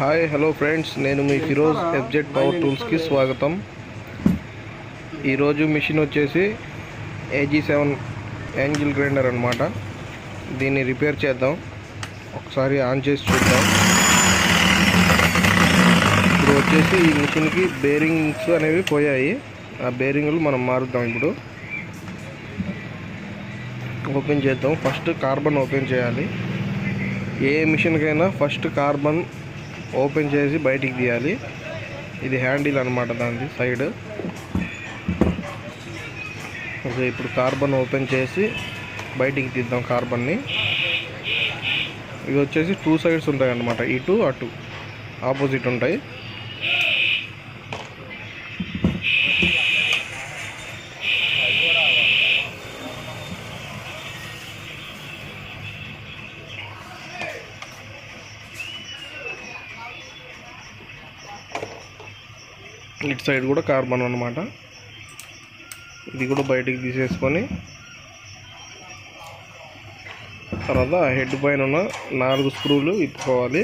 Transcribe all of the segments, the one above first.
Hi hello friends నేను మీ Firoz FZ power టూల్స్కి స్వాగతం. ఈరోజు మిషన్ వచ్చేసి ఏజీ సెవెన్ యాంగిల్ గ్రైండర్ అనమాట దీన్ని రిపేర్ చేద్దాం. ఒకసారి ఆన్ చేసి చూద్దాం. ఇప్పుడు వచ్చేసి ఈ మిషన్కి బేరింగ్స్ అనేవి పోయాయి. ఆ బేరింగ్లు మనం మారుద్దాం ఇప్పుడు. ఓపెన్ చేద్దాం. ఫస్ట్ కార్బన్ ఓపెన్ చేయాలి. ఏ మిషన్కైనా ఫస్ట్ కార్బన్ ఓపెన్ చేసి బయటికి తీయాలి. ఇది హ్యాండిల్ అనమాట దానిది సైడ్. ఓకే ఇప్పుడు కార్బన్ ఓపెన్ చేసి బయటికి తీద్దాం కార్బన్ని. ఇవి వచ్చేసి టూ సైడ్స్ ఉంటాయి అన్నమాట ఇటు అటు. ఆపోజిట్ ఉంటాయి. సైడ్ కూడా కార్బన్ అనమాట ఇది కూడా బయటికి తీసేసుకొని తర్వాత ఆ హెడ్ పైన ఉన్న నాలుగు స్క్రూలు ఇప్పుకోవాలి.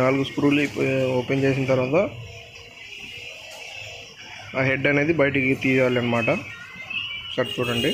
నాలుగు స్క్రూలు ఓపెన్ చేసిన తర్వాత ఆ హెడ్ అనేది బయటికి తీయాలి అనమాట సార్ చూడండి.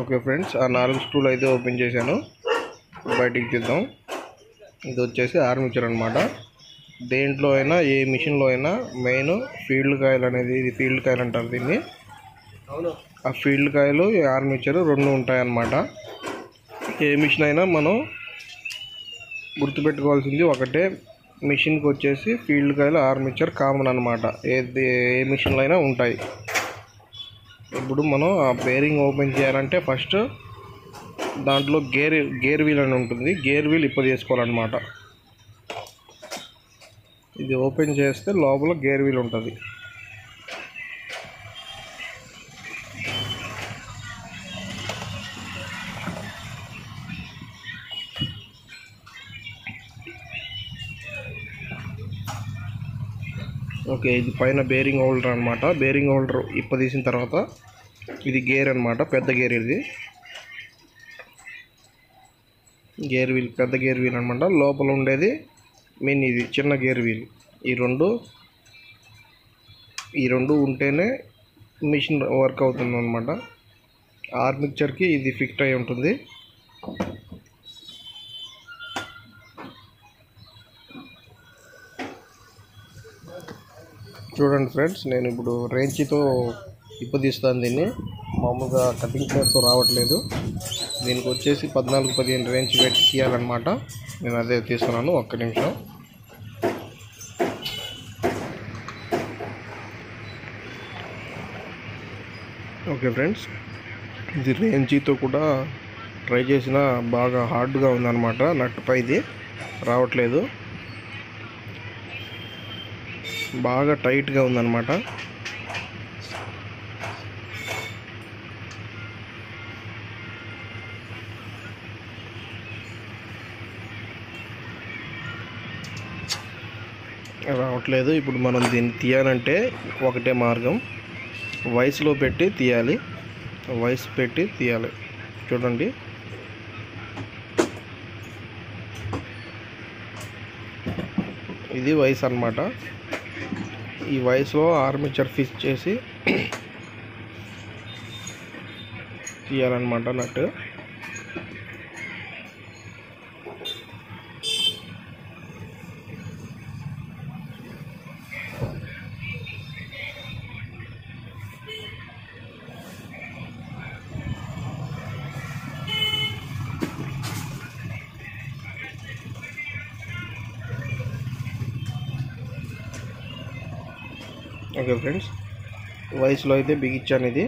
ఓకే ఫ్రెండ్స్ ఆ నాలుగు స్క్రూలు అయితే ఓపెన్ చేశాను. బయటికి తీద్దాం ఇది వచ్చేసి ఆర్మిచర్ అనమాట దేంట్లో అయినా ఏ మిషన్లో అయినా మెయిన్ ఫీల్డ్ కాయలు అనేది ఇది ఫీల్డ్ కాయలు అంటారు దీన్ని. ఆ ఫీల్డ్ కాయలు ఈ ఆర్మిచర్ రెండు ఉంటాయన్నమాట. ఏ మిషన్ అయినా మనం గుర్తుపెట్టుకోవాల్సింది ఒకటే మిషన్కి వచ్చేసి ఫీల్డ్ కాయలు ఆర్మిచర్ కామన్ అనమాట ఏది ఏ మిషన్లో అయినా ఉంటాయి. ఇప్పుడు మనం ఆ బేరింగ్ ఓపెన్ చేయాలంటే ఫస్ట్ దాంట్లో గేర్ గేర్ వీల్ అని ఉంటుంది. గేర్ వీల్ ఇప్పుడు చేసుకోవాలన్నమాట. ఇది ఓపెన్ చేస్తే లోపల గేర్ వీల్ ఉంటుంది. ఓకే ఇది పైన బేరింగ్ హోల్డర్ అనమాట బేరింగ్ హోల్డర్ ఇప్ప తీసిన తర్వాత ఇది గేర్ అనమాట పెద్ద గేర్ ఇది. గేర్ వీల్ పెద్ద గేర్ వీల్ అనమాట లోపల ఉండేది మెయిన్ ఇది చిన్న గేర్ వీల్ ఈ రెండు ఈ రెండు ఉంటేనే మిషన్ వర్క్ అవుతుంది అనమాట ఆర్మిక్చర్కి ఇది ఫిక్ట్ అయి ఉంటుంది. చూడండి ఫ్రెండ్స్ నేను ఇప్పుడు రేంచితో ఇప్పదీస్తాను దీన్ని. మామూలుగా కటింగ్ ప్లేస్తో రావట్లేదు. దీనికి వచ్చేసి పద్నాలుగు పదిహేను రేంజ్ పెట్టి తీయాలన్నమాట. నేను అదే తీస్తున్నాను ఒక్క నిమిషం. ఓకే ఫ్రెండ్స్ ఇది రేంజీతో కూడా ట్రై చేసిన బాగా హార్డ్గా ఉందన్నమాట నట్టుపై ఇది రావట్లేదు. బాగా టైట్గా ఉందన్నమాట. రావట్లేదు. ఇప్పుడు మనం దీన్ని తీయాలంటే ఒకటే మార్గం. వయసులో పెట్టి తీయాలి. వయసు పెట్టి తీయాలి. చూడండి. ఇది వయసు అనమాట ఈ వయసులో ఆర్మిచర్ ఫిక్స్ చేసి తీయాలన్నమాట నట్టు ఫ్రెండ్స్ వయసులో అయితే బిగించాను ఇది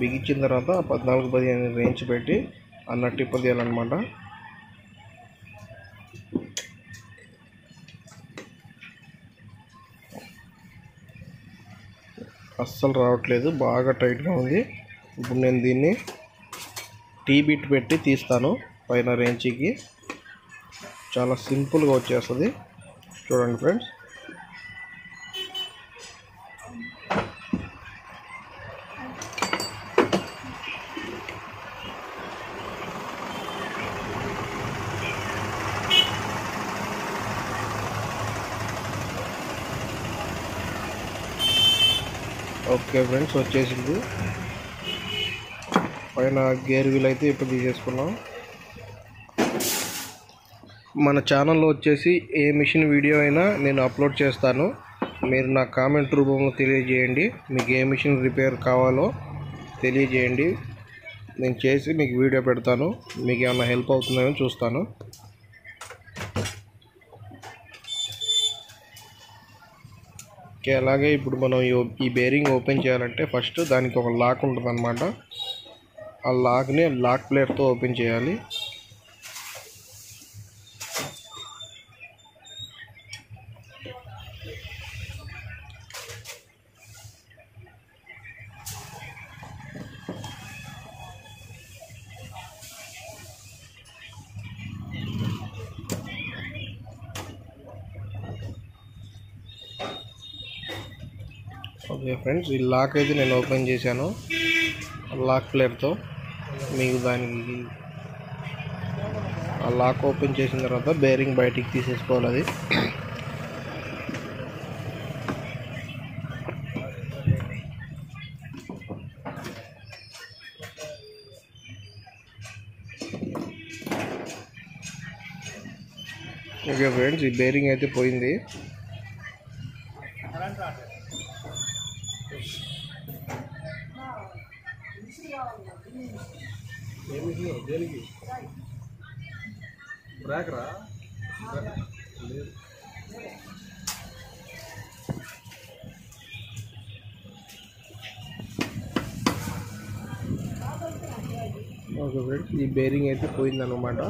బిగించిన తర్వాత పద్నాలుగు పదిహేను రేంజ్ పెట్టి ఆ నట్ తీయాలన్నమాట. అస్సలు రావట్లేదు. బాగా టైట్గా ఉంది. ఇప్పుడు నేను దీన్ని టీ బిట్ పెట్టి తీస్తాను పైన రేంచికి చాలా సింపుల్గా వచ్చేస్తుంది. చూడండి ఫ్రెండ్స్ ఓకే ఫ్రెండ్స్ వచ్చేసింది. పైన గేర్ వీల్ అయితే ఇప్పుడు తీసేసుకున్నాం. మన ఛానల్లో వచ్చేసి ఏ మిషన్ వీడియో అయినా నేను అప్లోడ్ చేస్తాను. మీరు నా కామెంట్ రూపంలో తెలియజేయండి. మీకు ఏ మిషన్ రిపేర్ కావాలో తెలియజేయండి. నేను చేసి మీకు వీడియో పెడతాను. మీకు ఏమైనా హెల్ప్ అవుతుందేమో చూస్తాను. ఓకే అలాగే ఇప్పుడు మనం ఈ బేరింగ్ ఓపెన్ చేయాలంటే ఫస్ట్ దానికి ఒక లాక్ ఉంటుంది అనమాట ఆ లాక్ని లాక్ ప్లేట్తో ఓపెన్ చేయాలి. ఈ లాక్ అయితే నేను ఓపెన్ చేశాను. లాక్ ప్లేట్తో మీకు దానికి ఆ లాక్ ఓపెన్ చేసిన తర్వాత బేరింగ్ బయటికి తీసేసుకోవాలి అది. ఓకే ఫ్రెండ్స్ ఈ బేరింగ్ అయితే పోయింది. బ్రేకరా ఓకే ఫ్రెండ్స్ ఈ బేరింగ్ అయితే పోయిందనమాట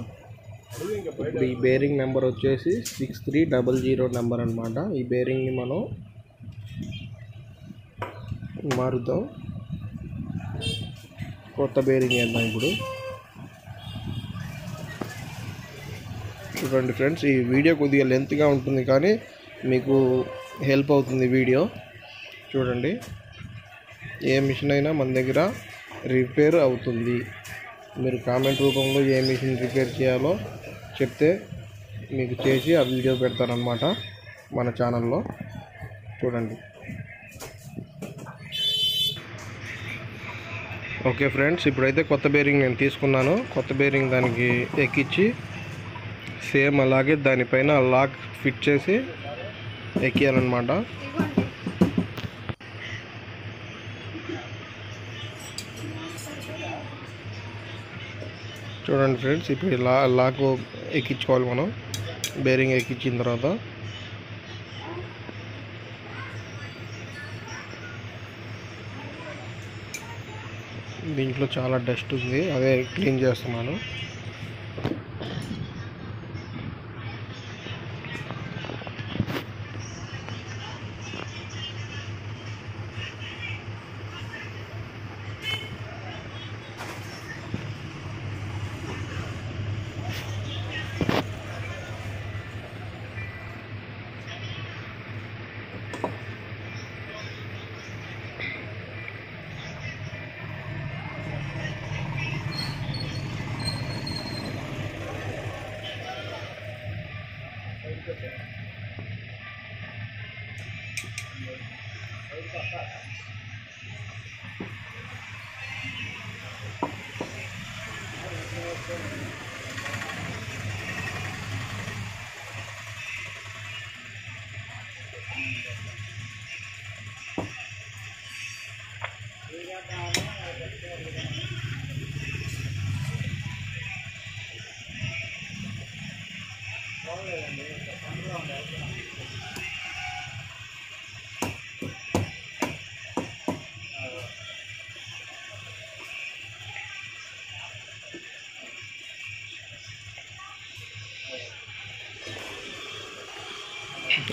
ఇప్పుడు ఈ బేరింగ్ నెంబర్ వచ్చేసి six three double zero number అనమాట ఈ బేరింగ్ని మనం మారుద్దాం. కొత్త బేరింగ్ వేద్దాం ఇప్పుడు. చూడండి ఫ్రెండ్స్ ఈ వీడియో కొద్దిగా లెంత్గా ఉంటుంది కానీ మీకు హెల్ప్ అవుతుంది వీడియో. చూడండి ఏ మిషన్ అయినా మన దగ్గర రిపేర్ అవుతుంది. మీరు కామెంట్ రూపంలో ఏ మిషన్ రిపేర్ చేయాలో చెప్తే మీకు చేసి ఆ వీడియో పెడతారనమాట మన ఛానల్లో చూడండి. ఓకే ఫ్రెండ్స్ ఇప్పుడైతే కొత్త బేరింగ్ నేను తీసుకున్నాను. కొత్త బేరింగ్ దానికి ఎక్కించి సేమ్ అలాగే దానిపైన లాక్ ఫిట్ చేసి ఎక్కియాలన్నమాట. చూడండి ఫ్రెండ్స్ ఇప్పుడు లా లాక్ ఎక్కించుకోవాలి మనం. బేరింగ్ ఎక్కించిన తర్వాత. దీంట్లో చాలా డస్ట్ ఉంది. అదే క్లీన్ చేస్తున్నాను.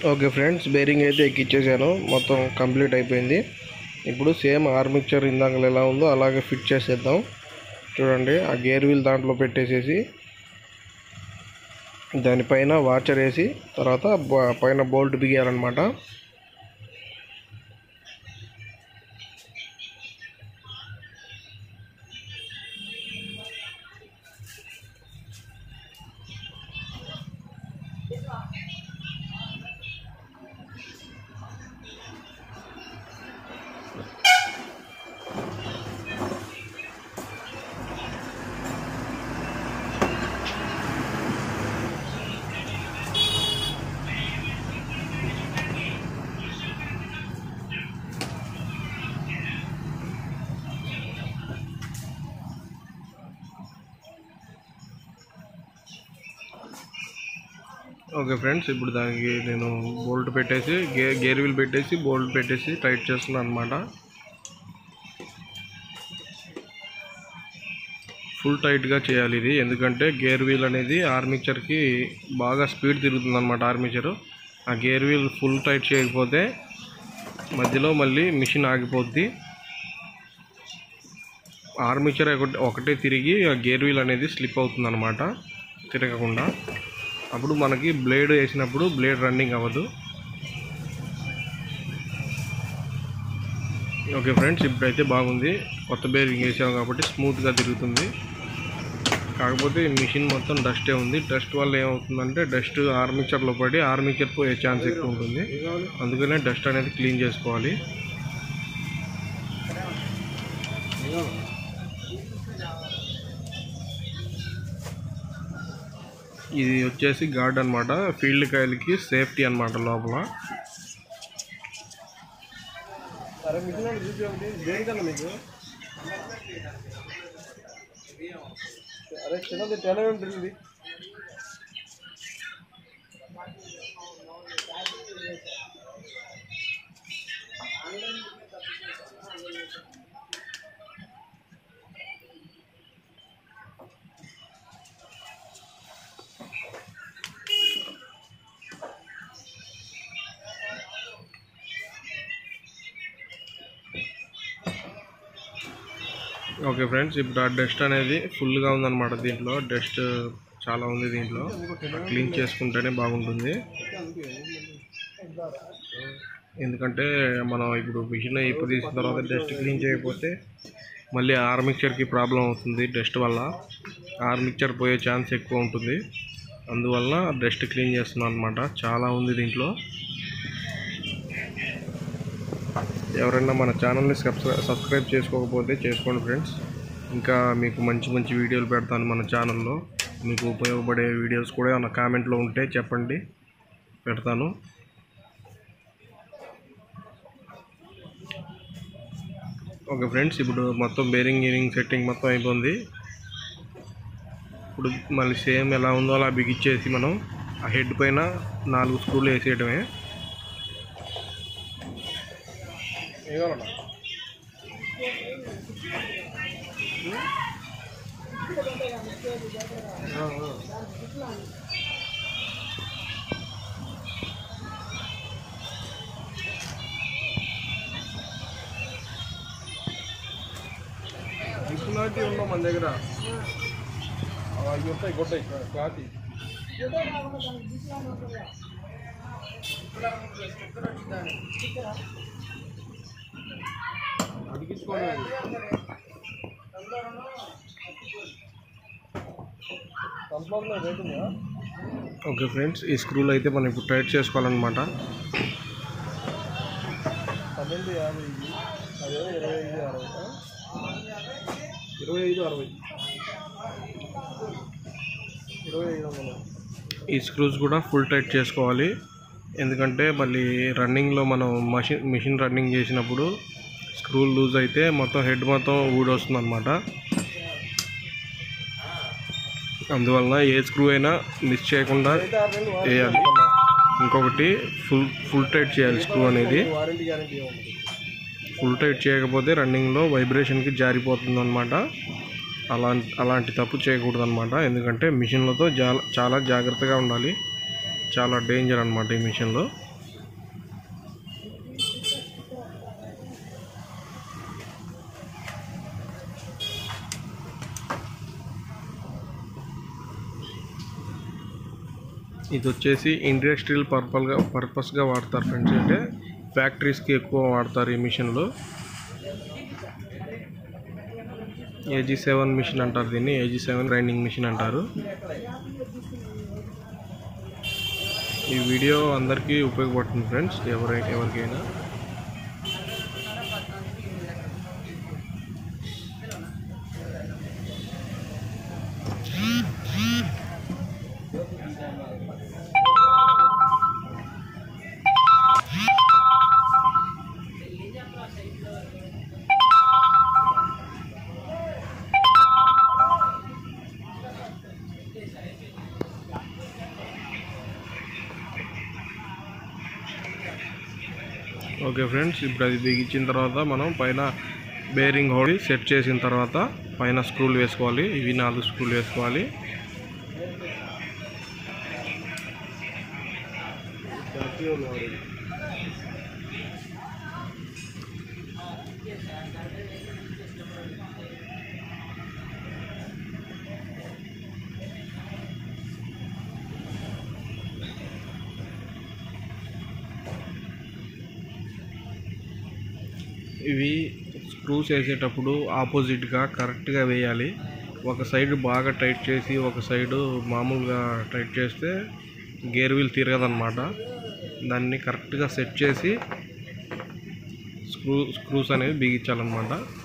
ఓకే ఫ్రెండ్స్ బేరింగ్ అయితే ఎక్కిచ్చేసాను. మొత్తం కంప్లీట్ అయిపోయింది. ఇప్పుడు సేమ్ ఆర్మిక్చర్ ఇందాక ఎలా ఉందో అలాగే ఫిట్ చేసేద్దాం. చూడండి ఆ గేర్ వీల్ దాంట్లో పెట్టేసేసి దానిపైన వాచర్ వేసి తర్వాత పైన బోల్ట్ బిగియాలన్నమాట. ఓకే ఫ్రెండ్స్ ఇప్పుడు దానికి నేను బోల్ట్ పెట్టేసి గే గేర్ వీల్ పెట్టేసి బోల్ట్ పెట్టేసి టైట్ చేస్తున్నాను అనమాట ఫుల్ టైట్గా చేయాలి ఇది. ఎందుకంటే గేర్ వీల్ అనేది ఆర్మిచర్కి బాగా స్పీడ్ తిరుగుతుంది అనమాట ఆర్మిచరు. ఆ గేర్ వీల్ ఫుల్ టైట్ చేయకపోతే మధ్యలో మళ్ళీ మిషన్ ఆగిపోద్ది. ఆర్మిచర్ ఒకటి ఒకటే తిరిగి ఆ గేర్ వీల్ అనేది స్లిప్ అవుతుంది అనమాట తిరగకుండా. అప్పుడు మనకి బ్లేడ్ వేసినప్పుడు బ్లేడ్ రన్నింగ్ అవ్వదు. ఓకే ఫ్రెండ్స్ ఇప్పుడైతే బాగుంది. కొత్త బేరింగ్ వేసాము కాబట్టి స్మూత్గా తిరుగుతుంది. కాకపోతే మిషన్ మొత్తం డస్టే ఉంది. డస్ట్ వల్ల ఏమవుతుందంటే డస్ట్ ఆర్మిచర్లో పడి ఆర్మిచర్ పోయే ఛాన్స్ ఎక్కువ ఉంటుంది. అందుకనే డస్ట్ అనేది క్లీన్ చేసుకోవాలి. ఇది వచ్చేసి గార్డ్ అనమాట ఫీల్డ్ కాయలకి సేఫ్టీ అన్నమాట లోపల. అరే మీకు? అరే చిన్నది ఉంటుంది. ఓకే ఫ్రెండ్స్ ఇప్పుడు ఆ డస్ట్ అనేది ఫుల్గా ఉందన్నమాట దీంట్లో. డస్ట్ చాలా ఉంది దీంట్లో. క్లీన్ చేసుకుంటేనే బాగుంటుంది. ఎందుకంటే మనం ఇప్పుడు మిషన్ ఇప్పుడు తీసిన తర్వాత డస్ట్ క్లీన్ చేయకపోతే మళ్ళీ ఆర్మిక్చర్కి ప్రాబ్లం అవుతుంది డస్ట్ వల్ల. ఆర్మిక్చర్ పోయే ఛాన్స్ ఎక్కువ ఉంటుంది. అందువల్ల డస్ట్ క్లీన్ చేస్తున్నాను అనమాట చాలా ఉంది దీంట్లో. ఎవరైనా మన ఛానల్ని సబ్స్క్రై సబ్స్క్రైబ్ చేసుకోకపోతే చేసుకోండి ఫ్రెండ్స్. ఇంకా మీకు మంచి మంచి వీడియోలు పెడతాను మన ఛానల్లో. మీకు ఉపయోగపడే వీడియోస్ కూడా ఏమైనా కామెంట్లో ఉంటే చెప్పండి. పెడతాను. ఓకే ఫ్రెండ్స్ ఇప్పుడు మొత్తం బేరింగ్ గీరింగ్ సెట్టింగ్ మొత్తం అయిపోయింది. ఇప్పుడు మళ్ళీ సేమ్ ఎలా ఉందో అలా బిగిచ్చేసి మనం ఆ హెడ్ పైన నాలుగు స్క్రూలు వేసేయడమే ఏం కావాలన్నా జిప్పు లాంటివి ఉన్నాం మన దగ్గర. అవి వస్తాయి కొట్టాయి క్లాత్. అడిగించుకోండి ఉందా? ఓకే ఫ్రెండ్స్ ఈ స్క్రూలు అయితే మనం ఇప్పుడు టైట్ చేసుకోవాలన్నమాట. పన్నెండు యాభై ఇరవై ఐదు అరవై? ఇరవై ఐదు అరవై. ఇరవై ఐదు వందలు. ఈ స్క్రూస్ కూడా ఫుల్ టైట్ చేసుకోవాలి. ఎందుకంటే మళ్ళీ రన్నింగ్లో మనం మషిన్ మిషన్ రన్నింగ్ చేసినప్పుడు స్క్రూ లూజ్ అయితే మొత్తం హెడ్ మొత్తం ఊడొస్తుంది అనమాట అందువలన ఏ స్క్రూ అయినా మిస్ చేయకుండా వేయాలి. ఇంకొకటి ఫుల్ ఫుల్ టైట్ చేయాలి స్క్రూ అనేది. ఫుల్ టైట్ చేయకపోతే రన్నింగ్లో వైబ్రేషన్కి జారిపోతుంది అనమాట అలాంటి అలాంటి తప్పు చేయకూడదు అనమాట ఎందుకంటే మిషన్లతో చాలా చాలా జాగ్రత్తగా ఉండాలి. చాలా డేంజర్ అనమాట ఈ మిషన్లో. ఇది వచ్చేసి ఇండస్ట్రియల్ పర్పల్గా పర్పస్గా వాడతారు ఫ్రెండ్స్. అంటే ఫ్యాక్టరీస్కి ఎక్కువ వాడతారు ఈ మిషన్లు. ఏజీ సెవెన్ మిషన్ అంటారు దీన్ని. ఏజీ సెవెన్ గ్రైండింగ్ మిషన్ అంటారు. ఈ వీడియో అందరికీ ఉపయోగపడుతుంది ఫ్రెండ్స్. ఎవరై ఎవరికైనా. ఓకే ఫ్రెండ్స్ ఇప్పుడు అది బిగించిన తర్వాత మనం పైన బేరింగ్ హోడి సెట్ చేసిన తర్వాత పైన స్క్రూలు వేసుకోవాలి. ఇవి నాలుగు స్క్రూలు వేసుకోవాలి. జాతీయ ఇవి స్క్రూస్ వేసేటప్పుడు ఆపోజిట్గా కరెక్ట్గా వేయాలి. ఒక సైడ్ బాగా టైట్ చేసి ఒక సైడు మామూలుగా టైట్ చేస్తే గేర్ వీల్ తిరగదన్నమాట. దాన్ని కరెక్ట్గా సెట్ చేసి స్క్రూ స్క్రూస్ అనేవి బిగించాలన్నమాట.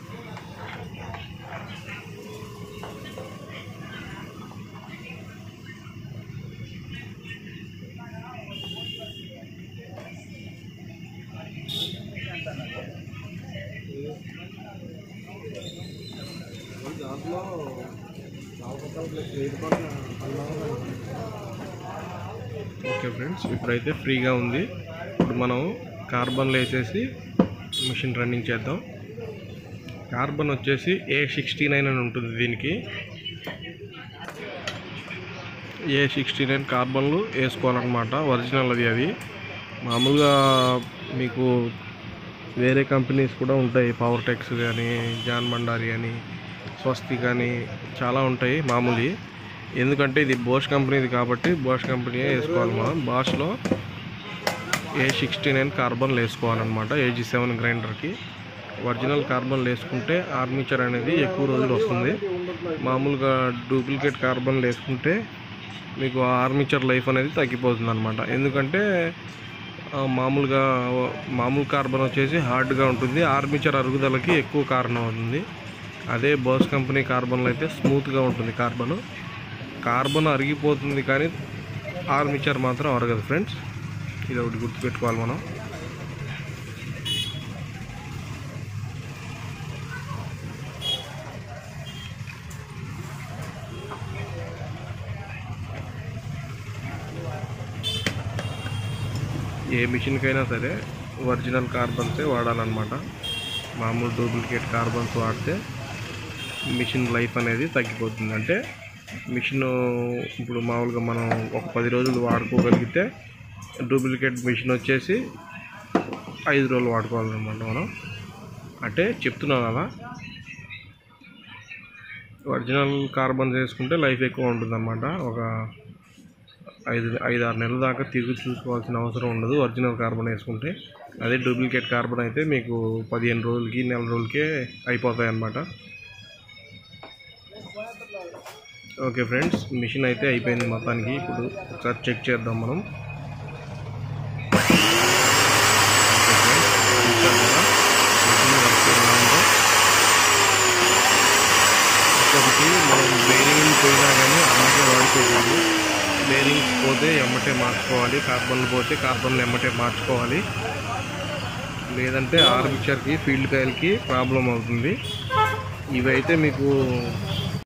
ఓకే ఫ్రెండ్స్ ఇప్పుడైతే ఫ్రీగా ఉంది. ఇప్పుడు మనం కార్బన్లో వేసేసి మిషన్ రన్నింగ్ చేద్దాం. కార్బన్ వచ్చేసి ఏ సిక్స్టీ నైన్ అని ఉంటుంది దీనికి. ఏ సిక్స్టీ నైన్ కార్బన్లు వేసుకోవాలన్నమాట ఒరిజినల్ అవి అవి. మామూలుగా మీకు వేరే కంపెనీస్ కూడా ఉంటాయి పవర్ టెక్స్ కానీ జాన్ మండారి అని స్వస్తి కానీ చాలా ఉంటాయి మామూలు. ఎందుకంటే ఇది బోష్ కంపెనీది కాబట్టి బోష్ కంపెనీయే వేసుకోవాలి మనం. బాష్లో ఏ సిక్స్టీ నైన్ కార్బన్లు వేసుకోవాలన్నమాట ఏజీ సెవెన్ గ్రైండర్కి ఒరిజినల్ కార్బన్లు వేసుకుంటే ఆర్మిచర్ అనేది ఎక్కువ రోజులు వస్తుంది. మామూలుగా డూప్లికేట్ కార్బన్లు వేసుకుంటే మీకు ఆర్మిచర్ లైఫ్ అనేది తగ్గిపోతుంది అనమాట ఎందుకంటే మామూలుగా మామూలు కార్బన్ వచ్చేసి హార్డ్గా ఉంటుంది ఆర్మిచర్ అరుగుదలకి ఎక్కువ కారణం అవుతుంది. అదే బోస్ కంపెనీ కార్బన్లో అయితే స్మూత్గా ఉంటుంది కార్బన్ కార్బన్ అరిగిపోతుంది కానీ ఆర్మిచర్ మాత్రం అరగదు ఫ్రెండ్స్? ఇది ఒకటి గుర్తుపెట్టుకోవాలి మనం. ఏ మిషన్కైనా సరే ఒరిజినల్ కార్బన్సే వాడాలన్నమాట. మామూలు డూప్లికేట్ కార్బన్స్ వాడితే మిషన్ లైఫ్ అనేది తగ్గిపోతుంది. అంటే మిషన్ ఇప్పుడు మామూలుగా మనం ఒక పది రోజులు వాడుకోగలిగితే డూప్లికేట్ మిషన్ వచ్చేసి ఐదు రోజులు వాడుకోవాలన్నమాట మనం. అంటే చెప్తున్నాను అలా ఒరిజినల్ కార్బన్ చేసుకుంటే లైఫ్ ఎక్కువ ఉంటుందన్నమాట. ఒక ఐదు ఐదు ఆరు నెలల దాకా తిరిగి చూసుకోవాల్సిన అవసరం ఉండదు ఒరిజినల్ కార్బన్ వేసుకుంటే. అదే డూప్లికేట్ కార్బన్ అయితే మీకు పదిహేను రోజులకి నెల రోజులకే అయిపోతాయి అన్నమాట ఓకే ఫ్రెండ్స్ మిషన్ అయితే అయిపోయింది మొత్తానికి. ఇప్పుడు ఒకసారి చెక్ చేద్దాం మనం. ఓకే ఫ్రెండ్స్, ఒకటి మనం బేరింగ్ పోయినా కానీ అలాగే వాడుకోకూడదు బేరింగ్స్ పోతే ఎమ్మటే మార్చుకోవాలి కార్బన్లు పోతే కార్బన్లు ఎమ్మటే మార్చుకోవాలి లేదంటే ఆర్మిచర్కి ఫీల్డ్ కాయలకి ప్రాబ్లం అవుతుంది ఇవైతే మీకు